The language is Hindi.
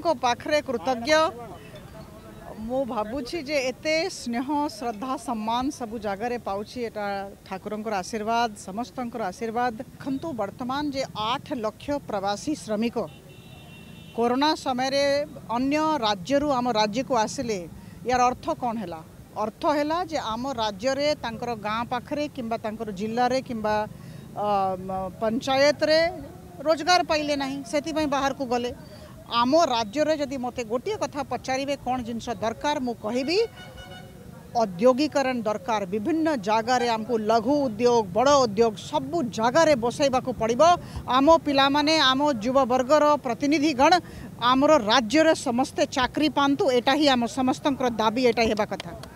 पाखरे कृतज्ञ मु भावुची जे एत स्नेह श्रद्धा सम्मान सब जगह पाची एटा ठाकुर आशीर्वाद समस्त आशीर्वाद देखु वर्तमान जे आठ लक्ष प्रवासी श्रमिक कोरोना समय रे अन्य राज्य रु आम राज्य को आसिले यार अर्थ कौन है अर्थ है जे आम राज्य गाँ पाखे कि जिले में कि पंचायत रे रोजगार पाइले ना से बाहर को गले आम राज्य जदि मत गोटे कथा पचारे कौन जिनस दरकार मुझे औद्योगिकरण दरकार विभिन्न जगार आमको लघु उद्योग बड़ उद्योग सबु जगार बसैवा पड़ो आम पाने आम युववर्गर प्रतिनिधिगण आमर राज्य समस्ते चाकरी पातु यहाँ ही आम समस्त दाबी एटा होगा कथा